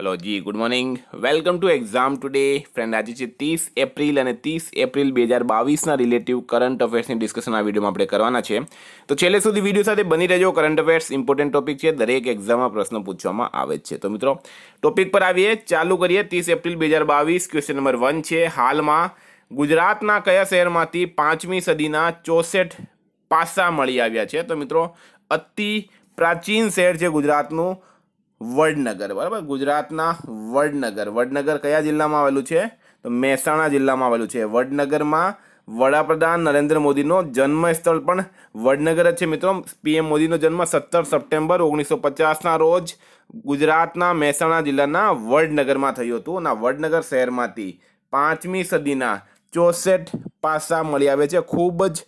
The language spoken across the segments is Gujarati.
Hello ji good morning welcome to exam today friend આજે છે ત્રીસ એપ્રિલ અને ત્રીસ એપ્રિલ બે હજાર બાવીસના રિલેટિવ કરંટ અફેર્સની ડિસ્કશન આ વિડીયોમાં આપણે કરવાના છે. તો છેલ્લે સુધી વીડિયો સાથે બની રહેજો. કરંટ અફેર્સ ઇમ્પોર્ટન્ટ ટોપિક છે. દરેક એક્ઝામમાં પ્રશ્ન પૂછવામાં આવે છે. તો મિત્રો ટોપિક પર આવીએ. ચાલુ કરીએ. ત્રીસ એપ્રિલ બે હજાર બાવીસ ક્વેશ્ચન નંબર વન છે. હાલમાં ગુજરાતના કયા શહેરમાંથી પાંચમી સદીના ચોસઠ પાસા મળી આવ્યા છે? તો મિત્રો, અતિ પ્રાચીન શહેર છે ગુજરાતનું. વડનગર, બરાબર? ગુજરાતના વડનગર. વડનગર કયા જિલ્લામાં આવેલું છે? તો મહેસાણા જિલ્લામાં આવેલું છે. વડનગરમાં વડાપ્રધાન નરેન્દ્ર મોદીનો જન્મ સ્થળ પણ વડનગર જ છે મિત્રો. પીએમ મોદીનો જન્મ સત્તર સપ્ટેમ્બર ઓગણીસો પચાસના રોજ ગુજરાતના મહેસાણા જિલ્લાના વડનગરમાં થયું હતું અને વડનગર શહેરમાંથી પાંચમી સદીના ચોસઠ પાસા મળી આવે છે. ખૂબ જ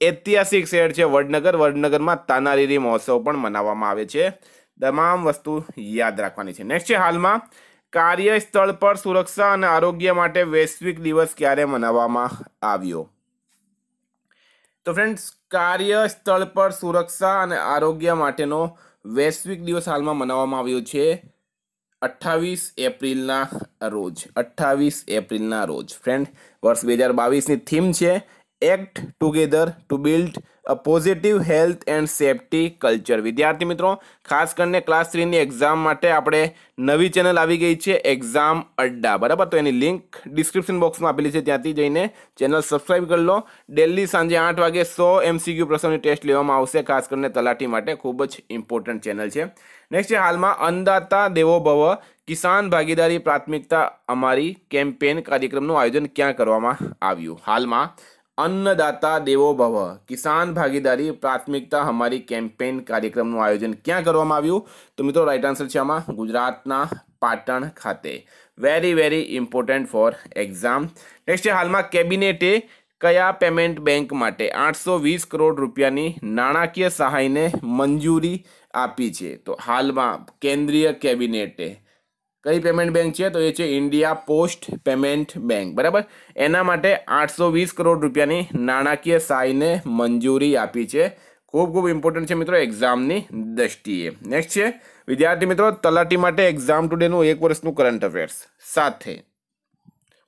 ઐતિહાસિક શહેર છે વડનગર. વડનગરમાં તાનારીરી મહોત્સવ પણ મનાવવામાં આવે છે. તમામ વસ્તુ યાદ રાખવાની છે. નેક્સ્ટ છે હાલમાં, કાર્યસ્થળ પર સુરક્ષા અને આરોગ્ય માટે વૈશ્વિક દિવસ ક્યારે મનાવવામાં આવ્યો? તો ફ્રેન્ડ્સ કાર્યસ્થળ પર સુરક્ષા અને આરોગ્ય માટેનો વૈશ્વિક દિવસ હાલમાં મનાવવામાં આવ્યો છે અઠ્ઠાવીસ એપ્રિલના રોજ. અઠ્ઠાવીસ એપ્રિલના રોજ. ફ્રેન્ડ વર્ષ બે હજાર બાવીસની થીમ છે act together to build positive health and safety culture વિદ્યાર્થી મિત્રો, ખાસ કરીને ક્લાસ થ્રીની એક્ઝામ માટે આપણે નવી ચેનલ આવી ગઈ છે એક્ઝામ અડ્ડા બરાબર? તો એની લિંક ડિસ્ક્રિપ્શન બોક્સમાં આપેલી છે, ત્યાંથી જઈને ચેનલ સબસ્ક્રાઈબ કરી લો. ડેલી સાંજે આઠ વાગે સો એમસીક્યુ પ્રશ્નોની ટેસ્ટ લેવામાં આવશે, ખાસ કરીને તલાટી માટે. ખૂબ જ ઇમ્પોર્ટન્ટ ચેનલ છે. નેક્સ્ટ છે હાલમાં અન્નદાતા દેવો ભવ, કિસાન ભાગીદારી પ્રાથમિકતા અમારી કેમ્પેન કાર્યક્રમનું આયોજન ક્યાં કરવામાં આવ્યું? હાલમાં અન્નદાતા દેવો ભવ. કિસાન ભાગીદારી પ્રાથમિકતા અમારી કેમ્પેન કાર્યક્રમનું આયોજન ક્યાં કરવામાં આવ્યું? તો મિત્રો રાઈટ આન્સર છે આમાં ગુજરાતના પાટણ ખાતે. Very very important for exam next હાલમાં કેબિનેટે કયા પેમેન્ટ બેંક માટે આઠસો વીસ કરોડ રૂપિયાની નાણાકીય સહાયને મંજૂરી આપી છે? તો હાલમાં કેન્દ્રીય કેબિનેટે કઈ પેમેન્ટ બેંક છે? તો એ છે ઇન્ડિયા પોસ્ટ પેમેન્ટ બેંક બરાબર? એના માટે આઠસો વીસ કરોડ રૂપિયાની નાણાકીય સહાયને મંજૂરી આપી છે. ખૂબ ખૂબ ઇમ્પોર્ટન્ટ છે મિત્રો એક્ઝામની દ્રષ્ટિએ. નેક્સ્ટ છે, વિદ્યાર્થી મિત્રો, તલાટી માટે એક્ઝામ ટુડેનું એક વર્ષનું કરંટ અફેર્સ સાથે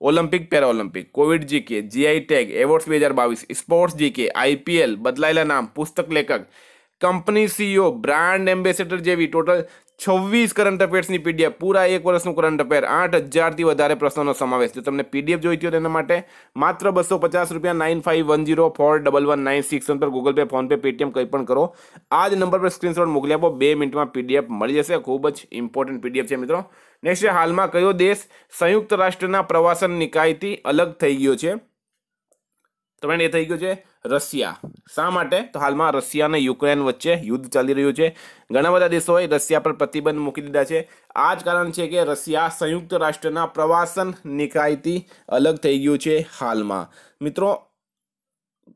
Olympic Paralympic Covid GK GI tag awards બે હજાર બાવીસ સ્પોર્ટ્સ જીકે આઈપીએલ બદલાયેલા નામ, પુસ્તક લેખક કંપની સીઈઓ બ્રાન્ડ એમ્બેસેડર જેવી ટોટલ છવ્વીસ કરંટ અફેર્સની પીડીએફ પૂરા એક વર્ષનું કરંટ અફેર આઠ હજારથી વધારે પ્રશ્નોનો સમાવેશ. જો તમને પીડીએફ જોઈતી હોય તેના માટે માત્ર બસો પચાસ રૂપિયા nine five one zero four double one nine six પર ગૂગલ પે ફોનપે પેટીએમ કંઈ પણ કરો. આ જ નંબર પર સ્ક્રીનશોટ મોકલી આપો. બે મિનિટમાં પીડીએફ મળી જશે. ખૂબ જ ઇમ્પોર્ટન્ટ પીડીએફ છે મિત્રો. નેક્સ્ટ હાલમાં કયો દેશ સંયુક્ત રાષ્ટ્રના પ્રવાસન નિકાયથી અલગ થઈ ગયો છે? તો એ થઈ ગયું છે રશિયા. શા માટે? તો હાલમાં રશિયા અને યુક્રેન વચ્ચે યુદ્ધ ચાલી રહ્યું છે. ઘણા બધા દેશોએ રશિયા પર પ્રતિબંધ મૂકી દીધા છે. આ જ કારણ છે કે રશિયા સંયુક્ત રાષ્ટ્રના પ્રવાસન નિકાયથી અલગ થઈ ગયું છે હાલમાં. મિત્રો,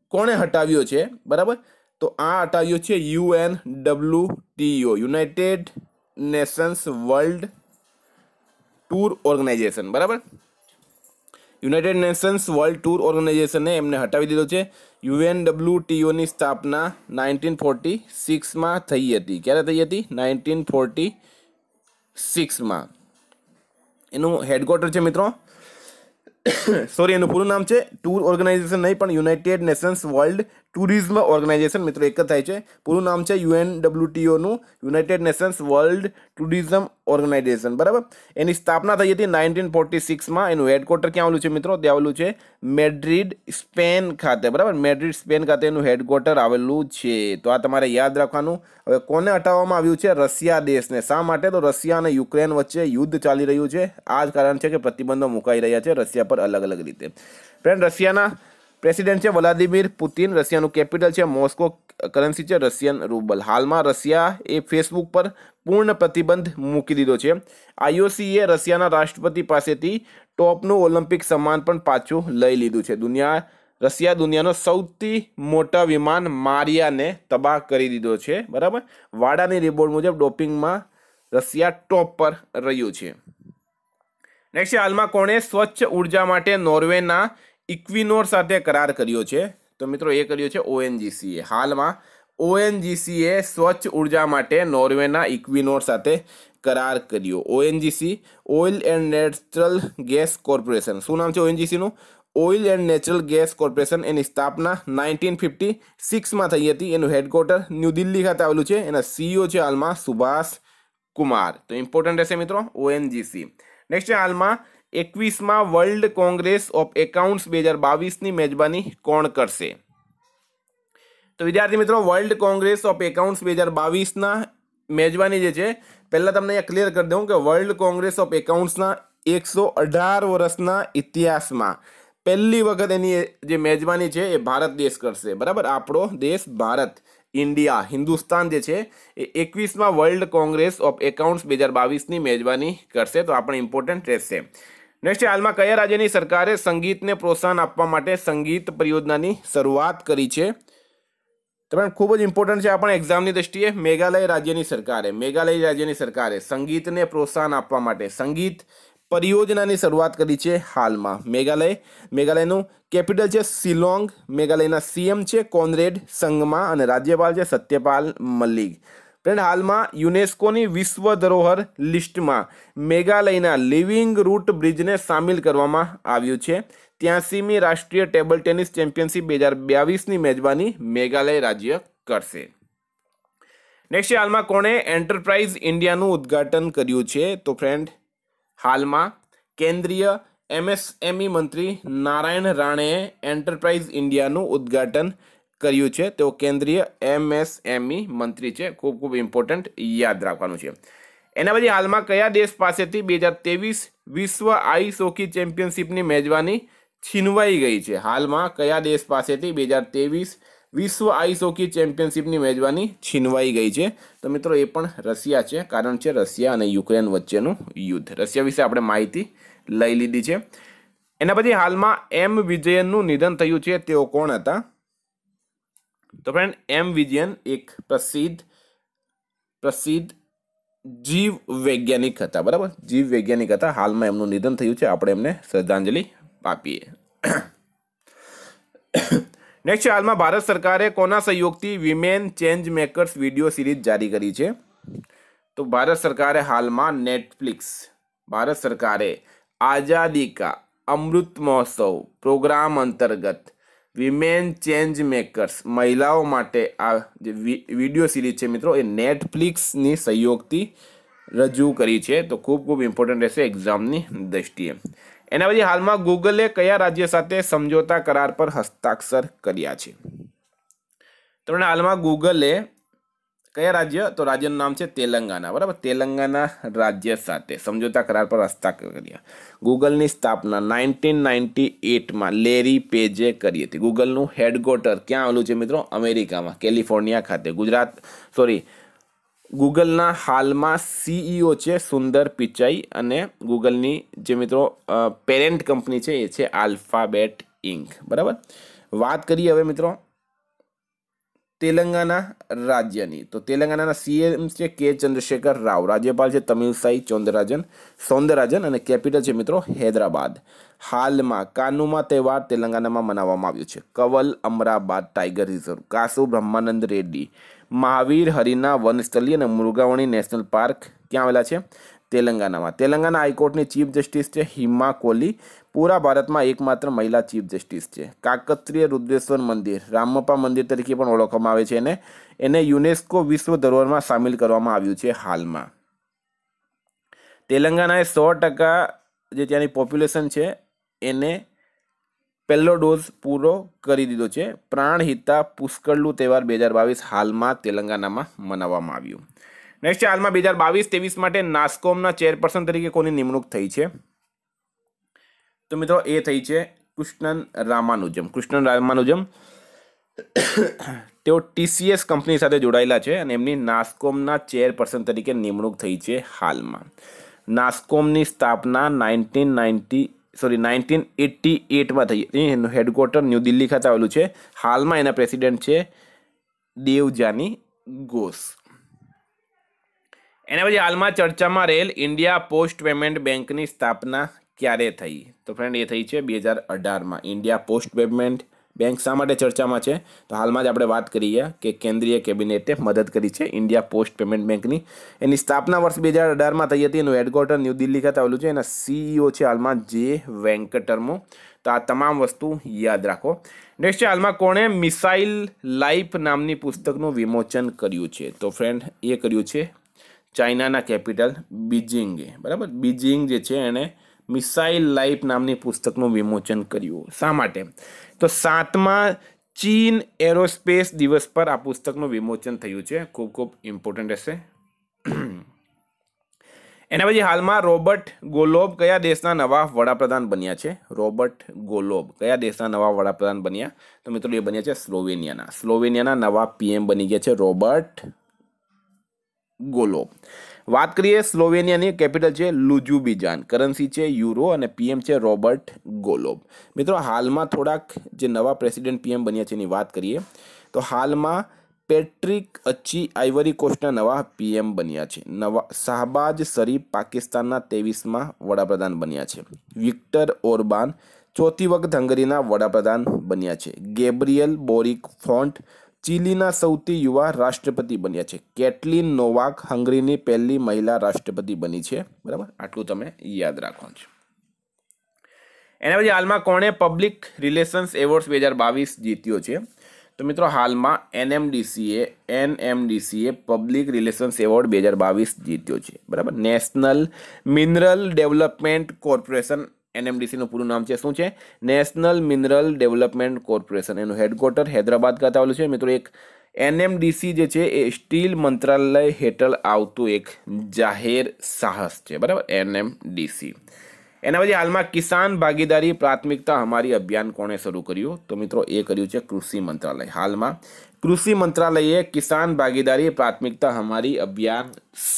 કોણે હટાવ્યો છે? બરાબર? તો આ હટાવ્યો છે UN W TO United Nations World Tour Organization. બરાબર? યુનાઇટેડ નેશન્સ વર્લ્ડ ટૂર ઓર્ગેનાઇઝેશને એમને હટાવી દીધો છે. યુએનડબ્લ્યુટીઓની સ્થાપના નાઇન્ટીન ફોર્ટી સિક્સમાં થઈ હતી. ક્યારે થઈ હતી? નાઇન્ટીન ફોર્ટી સિક્સમાં. એનું હેડક્વાર્ટર છે મિત્રો. સોરી, એનું પૂરું નામ છે ટૂર ઓર્ગેનાઇઝેશન નહીં, પણ United Nations World Tourism Organization મિત્રો એક જ થાય છે. પૂરું નામ છે UN ડબલ્યુટીઓનું United Nations World Tourism Organization, બરાબર? એની સ્થાપના થઈ હતી નાઇન્ટીન ફોર્ટી સિક્સમાં એનું હેડક્વાર્ટર ક્યાં આવેલું છે મિત્રો? તે આવેલું છે મેડ્રિડ, સ્પેન ખાતે, બરાબર? મેડ્રિડ, સ્પેન ખાતે એનું હેડક્વાર્ટર આવેલું છે. તો આ તમારે યાદ રાખવાનું. હવે કોને હટાવવામાં આવ્યું છે? રશિયા દેશને. શા માટે? તો રશિયા અને યુક્રેન વચ્ચે યુદ્ધ ચાલી રહ્યું છે. આ જ કારણ છે કે પ્રતિબંધો મુકાઈ રહ્યા છે રશિયા પર અલગ અલગ રીતે. ફ્રેન્ડ રશિયાના પ્રેસિડેન્ટ છે વ્લાદિમીર પુતિન, રશિયાનું કેપિટલ છે મોસ્કો, કરન્સી છે રશિયન રૂબલ. હાલમાં રશિયા એ ફેસબુક પર પૂર્ણ પ્રતિબંધ મૂકી દીધો છે. આઈઓસીએ રશિયાના રાષ્ટ્રપતિ પાસેથી ટોપનું ઓલિમ્પિક સન્માન પણ પાછું લઈ લીધું છે. દુનિયા, રશિયા દુનિયાનો સૌથી મોટા વિમાન મારિયાને તબાહ કરી દીધો છે. બરાબર? વાડાની રિપોર્ટ મુજબ ડોપિંગમાં રશિયા ટોપ પર રહ્યું છે. નેક્સ્ટ હાલમાં કોણે સ્વચ્છ ઊર્જા માટે નોર્વેના ઇક્વિનોર સાથે કરાર કર્યો છે. તો મિત્રો, એ કર્યો છે ઓએનજીસીએ હાલમાં ઓએનજીસીએ સ્વચ્છ ઊર્જા માટે નોર્વેના ઇક્વિનોર સાથે કરાર કર્યો. ONGC Oil and Natural Gas Corporation શું નામ છે ઓએનજીસીનું Oil and Natural Gas Corporation એની સ્થાપના નાઇન્ટીન ફિફ્ટી સિક્સમાં થઈ હતી. એનું હેડક્વાર્ટર ન્યૂ દિલ્હી ખાતે આવેલું છે. એના સીઈઓ છે હાલમાં સુભાષ કુમાર. તો ઇમ્પોર્ટન્ટ રહેશે મિત્રો ઓએનજીસી નેક્સ્ટ હાલમાં એકવીસમાં વર્લ્ડ કોંગ્રેસ ઓફ એકાઉન્ટ્સ બે હજાર બાવીસની મેજબાની કોણ કરશે? તો વિદ્યાર્થી મિત્રો, વર્લ્ડ કોંગ્રેસ ઓફ એકાઉન્ટ્સ બે હજાર બાવીસના મેજબાની જે છે, પહેલાં તમને અહીંયા ક્લિયર કરી દઉં કે વર્લ્ડ કોંગ્રેસ ઓફ એકાઉન્ટ્સના એકસો અઢાર વર્ષના ઇતિહાસમાં પહેલી વખત એની જે મેજબાની છે, એ ભારત દેશ કરશે. બરાબર? આપણો દેશ ભારત, ઇન્ડિયા, હિન્દુસ્તાન જે છે, એ એકવીસમાં વર્લ્ડ કોંગ્રેસ ઓફ એકાઉન્ટ્સ બે હજાર બાવીસની મેજબાની કરશે. તો આપણે ઇમ્પોર્ટન્ટ રહેશે. નેક્સ્ટ હાલમાં કયા રાજ્યની સરકારે સંગીતને પ્રોત્સાહન આપવા માટે સંગીત પરિયોજનાની શરૂઆત કરી છે? તો ખૂબ જ ઇમ્પોર્ટન્ટ છે આપણે એક્ઝામની દ્રષ્ટિએ મેઘાલય રાજ્યની સરકારે, મેઘાલય રાજ્યની સરકારે સંગીતને પ્રોત્સાહન આપવા માટે સંગીત પરિયોજનાની શરૂઆત કરી છે હાલમાં. મેઘાલય, મેઘાલયનું કેપિટલ છે શિલોંગ, મેઘાલયના સીએમ છે કોનરેડ સંગમા અને રાજ્યપાલ છે સત્યપાલ મલ્લિક ફ્રેન્ડ હાલમાં યુનેસ્કોની વિશ્વ ધરોહર લિસ્ટમાં મેઘાલયના લિવિંગ રૂટ બ્રિજને સામેલ કરવામાં આવ્યું છે. ત્યાંસીમી રાષ્ટ્રીય ટેબલ ટેનિસ ચેમ્પિયનશિપ બે હજાર બાવીસની મેજબાની મેઘાલય રાજ્ય કરશે. નેક્સ્ટ હાલમાં કોણે એન્ટરપ્રાઇઝ ઇન્ડિયાનું ઉદ્ઘાટન કર્યું છે? તો ફ્રેન્ડ, હાલમાં કેન્દ્રીય એમએસએમઈ મંત્રી નારાયણ રાણેએ એન્ટરપ્રાઇઝ ઇન્ડિયાનું ઉદ્ઘાટન કર્યું છે. તેઓ કેન્દ્રીય એમએસએમઈ મંત્રી છે. ખૂબ ખૂબ ઇમ્પોર્ટન્ટ યાદ રાખવાનું છે. એના પછી હાલમાં કયા દેશ પાસેથી બે હજાર ત્રેવીસ વિશ્વ આઈસ હોકી ચેમ્પિયનશિપની મેજબાની છીનવાઈ ગઈ છે? હાલમાં કયા દેશ પાસેથી બે હજાર ત્રેવીસ વિશ્વ આઈસ હોકી ચેમ્પિયનશિપની મેજબાની છીનવાઈ ગઈ છે? તો મિત્રો, એ પણ રશિયા છે, કારણ છે રશિયા અને યુક્રેન વચ્ચેનું યુદ્ધ. રશિયા વિશે આપણે માહિતી લઈ લીધી છે. એના પછી હાલમાં એમ વિજયનનું નિધન થયું છે. તેઓ કોણ હતા? તો ફ્રેન્ડ એમ વિજયન એક પ્રસિદ્ધ પ્રસિદ્ધ જીવ વૈજ્ઞાનિક હતા, બરાબર? જીવ વૈજ્ઞાનિક હતા. હાલમાં એમનું નિધન થયું છે. આપણે એમને શ્રદ્ધાંજલિ આપીએ. નેક્સ્ટ હાલમાં ભારત સરકારે કોના સહયોગથી women change makers video series જારી કરી છે? તો ભારત સરકારે હાલમાં નેટફ્લિક્સ ભારત સરકારે આઝાદી કા અમૃત મહોત્સવ પ્રોગ્રામ અંતર્ગત વિમેન ચેન્જ મેકર્સ મહિલાઓ માટે આ જે વીડિયો સિરીઝ છે મિત્રો, એ નેટફ્લિક્સની સહયોગથી રજૂ કરી છે. તો ખૂબ ખૂબ ઇમ્પોર્ટન્ટ રહેશે એક્ઝામની દ્રષ્ટિએ. એના પછી હાલમાં ગૂગલે કયા રાજ્ય સાથે સમજોતા કરાર પર હસ્તાક્ષર કર્યા છે? તમને હાલમાં ગૂગલે કયા રાજ્ય? તો રાજ્યનું નામ છે તેલંગાના, બરાબર? તેલંગાના રાજ્ય સાથે. સમજોતા કરાર પર હસ્તાક્ષર કર્યા. ગૂગલની સ્થાપના નાઇન્ટીન નાઇન્ટી એટમાં લેરી પેજે કરી હતી. ગૂગલનું હેડક્વાર્ટર ક્યાં આવેલું છે મિત્રો? અમેરિકામાં, કેલિફોર્નિયા ખાતે. ગુજરાત, સોરી, ગૂગલના હાલમાં સીઈઓ છે સુંદર પિચાઈ અને ગૂગલની જે મિત્રો પેરેન્ટ કંપની છે એ છે આલ્ફાબેટ ઇન્ક. બરાબર? વાત કરીએ હવે મિત્રો તેલંગાના રાજ્યની. તો તેલંગાનાના સીએમ છે કે ચંદ્રશેખર રાવ. રાજ્યપાલ છે તમિલસાઈ ચૌંદરાજન સૌંદરરાજન અને કેપિટલ છે મિત્રો હૈદરાબાદ. હાલમાં કાનુમા તહેવાર તેલંગાનામાં મનાવવામાં આવ્યો છે. કવલ, અમરાબાદ, ટાઈગર રિઝર્વ, કાસુ, બ્રહ્માનંદ રેડ્ડી, મહાવીર, હરિના, વનસ્થલી અને મૃગાવણી નેશનલ પાર્ક ક્યાં આવેલા છે? તેલંગાનામાં. તેલંગાના હાઈકોર્ટની ચીફ જસ્ટિસ છે હિમા કોહલી પૂરા ભારતમાં એકમાત્ર મહિલા ચીફ જસ્ટિસ છે. કાકત્રીય રુદ્રેશ્વર મંદિર, રામપ્પા મંદિર તરીકે પણ ઓળખવામાં આવે છે એને એને યુનેસ્કો વિશ્વ ધરોહરમાં સામેલ કરવામાં આવ્યું છે હાલમાં. તેલંગાનાએ સો ટકા જે ત્યાંની પોપ્યુલેશન છે, એને પહેલો ડોઝ પૂરો કરી દીધો છે. પ્રાણહિતા પુષ્કળનું તહેવાર બે હજાર બાવીસ હાલમાં તેલંગાનામાં મનાવવામાં આવ્યું. નેક્સ્ટ હાલમાં બે હજાર બાવીસ ત્રેવીસ માટે નાસ્કોમના ચેરપર્સન તરીકે કોની નિમણૂક થઈ છે. તો મિત્રો, એ થઈ છે કૃષ્ણન રામાનુજમ. કૃષ્ણન રામાનુજમ તેઓ ટીસીએસ કંપની સાથે જોડાયેલા છે અને એમની નાસ્કોમના ચેરપર્સન તરીકે નિમણૂક થઈ છે હાલમાં. નાસ્કોમની સ્થાપના nineteen ninety, sorry, nineteen eighty એટમાં થઈ હતી. એનું હેડક્વાર્ટર ન્યૂ દિલ્હી ખાતે આવેલું છે. હાલમાં એના પ્રેસિડેન્ટ છે દેવજાની ઘોષ. એના પછી હાલમાં ચર્ચામાં રહેલ ઇન્ડિયા પોસ્ટ પેમેન્ટ બેંકની સ્થાપના ક્યારે થઈ? તો ફ્રેન્ડ એ થઈ છે બે હજાર અઢારમાં. ઇન્ડિયા પોસ્ટ પેમેન્ટ બેંક શા માટે ચર્ચામાં છે? તો હાલમાં જ આપણે વાત કરીએ કે કેન્દ્રીય કેબિનેટે મદદ કરી છે ઇન્ડિયા પોસ્ટ પેમેન્ટ બેંકની એની સ્થાપના વર્ષ બે હજાર અઢારમાં થઈ હતી. એનું હેડક્વાર્ટર ન્યૂ દિલ્હી ખાતે આવેલું છે. એના સીઈઓ છે હાલમાં જે વેંકટરમો. તો આ તમામ વસ્તુ યાદ રાખો. નેક્સ્ટ છે હાલમાં કોણે મિસાઇલ લાઈફ નામની પુસ્તકનું વિમોચન કર્યું છે? તો ફ્રેન્ડ એ કર્યું છે ચાઇનાના કેપિટલ બીજિંગે. બરાબર? બીજિંગ જે છે એણે મિસાઇલ લાઈફ નામની પુસ્તકનું વિમોચન કર્યું. શા માટે? તો સાતમા ચીન એરોસ્પેસ દિવસ પર આ પુસ્તકનું વિમોચન થયું છે. ખૂબ ખૂબ ઇમ્પોર્ટન્ટ હશે. એના પછી હાલમાં રોબર્ટ ગોલોબ કયા દેશના નવા વડાપ્રધાન બન્યા છે? રોબર્ટ ગોલોબ કયા દેશના નવા વડાપ્રધાન બન્યા? તો મિત્રો એ બન્યા છે સ્લોવેનિયાના. સ્લોવેનિયાના નવા પીએમ બની ગયા છે રોબર્ટ ગોલોબ. વાત કરીએ સ્લોવેનિયાની કેપિટલ છે લુજુબીજાન કરન્સી છે યુરો અને પીએમ છે રોબર્ટ ગોલોબ. મિત્રો, હાલમાં થોડાક જે નવા પ્રેસિડેન્ટ પીએમ બન્યા છે એની વાત કરીએ, તો હાલમાં પેટ્રિક અચ્છી આઈવરી કોસ્ટના નવા પીએમ બન્યા છે. નવા શાહબાજ શરીફ પાકિસ્તાનના ત્રેવીસમાં વડાપ્રધાન બન્યા છે. વિક્ટર ઓરબાન ચોથી વખત હંગરીના વડાપ્રધાન બન્યા છે. ગેબ્રિયલ બોરિક ફોન્ટ ચીલીના સૌથી યુવા રાષ્ટ્રપતિ બન્યા છે. કેટલિન નોવાક હંગરીની પહેલી મહિલા રાષ્ટ્રપતિ બની છે. બરાબર? આટલું તમે યાદ રાખવાનું છે. એના પછી હાલમાં કોણે પબ્લિક રિલેશન્સ એવોર્ડ્સ બે હજાર બાવીસ જીત્યો છે. તો મિત્રો હાલમાં એનએમડીસીએ એનએમડીસીએ પબ્લિક રિલેશન્સ એવોર્ડ બે હજાર બાવીસ જીત્યો છે. બરાબર? નેશનલ મિનરલ ડેવલપમેન્ટ કોર્પોરેશન એનએમડીસીનું પૂરું નામ છે, શું છે? નેશનલ મિનરલ ડેવલપમેન્ટ કોર્પોરેશન એનું હેડક્વાર્ટર હૈદરાબાદ ખાતે આવેલું છે. મિત્રો, એક એનએમડીસી જે છે, એ સ્ટીલ મંત્રાલય હેઠળ આવતું એક જાહેર સાહસ છે. બરાબર? એનએમડીસી. એના પછી હાલમાં કિસાન ભાગીદારી પ્રાથમિકતા અમારી અભિયાન કોણે શરૂ કર્યું? તો મિત્રો, એ કર્યું છે કૃષિ મંત્રાલય. હાલમાં કૃષિ મંત્રાલયે કિસાન ભાગીદારી પ્રાથમિકતા અમારી અભિયાન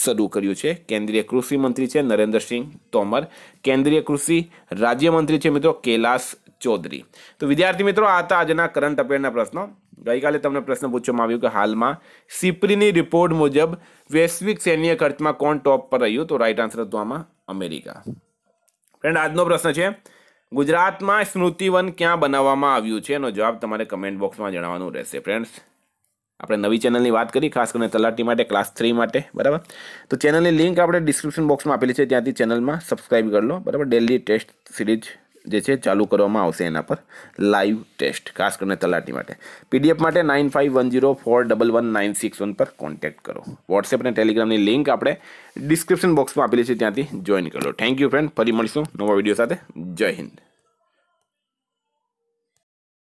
શરૂ કર્યું છે. કેન્દ્રીય કૃષિ મંત્રી છે નરેન્દ્રસિંહ તોમર. કેન્દ્રીય કૃષિ રાજ્યમંત્રી છે મિત્રો કૈલાસ ચૌધરી. તો વિદ્યાર્થી મિત્રો, આ હતા આજના કરંટ અફેરના પ્રશ્નો. ગઈકાલે તમને પ્રશ્ન પૂછવામાં આવ્યો કે હાલમાં સિપ્રીની રિપોર્ટ મુજબ વૈશ્વિક સૈન્ય ખર્ચમાં કોણ ટોપ પર રહ્યું? તો રાઈટ આન્સર હતો આમાં અમેરિકા. ફ્રેન્ડ આજનો પ્રશ્ન છે, ગુજરાતમાં સ્મૃતિવન ક્યાં બનાવવામાં આવ્યું છે? એનો જવાબ તમારે કમેન્ટ બોક્સમાં જણાવવાનું રહેશે. ફ્રેન્ડ્સ આપણે નવી ચેનલની વાત કરી, ખાસ કરીને તલાટી માટે ક્લાસ થ્રી માટે, બરાબર? તો ચેનલની લિંક આપણે ડિસ્ક્રિપ્શન બોક્સમાં આપેલી છે, ત્યાંથી ચેનલમાં સબસ્ક્રાઈબ કરી લો, બરાબર? ડેલી ટેસ્ટ સિરીઝ જે છે, ચાલુ કરવામાં આવશે એના પર લાઈવ ટેસ્ટ ખાસ કરીને તલાટી માટે. પીડીએફ માટે nine five one zero four double one nine six one પર કોન્ટેક્ટ કરો. વોટ્સએપ અને ટેલિગ્રામની લિંક આપણે ડિસ્ક્રિપ્શન બોક્સમાં આપેલી છે, ત્યાંથી જોઈન કરો થેન્ક યુ ફ્રેન્ડ ફરી મળીશું નવા વીડિયો સાથે. જય હિન્દ.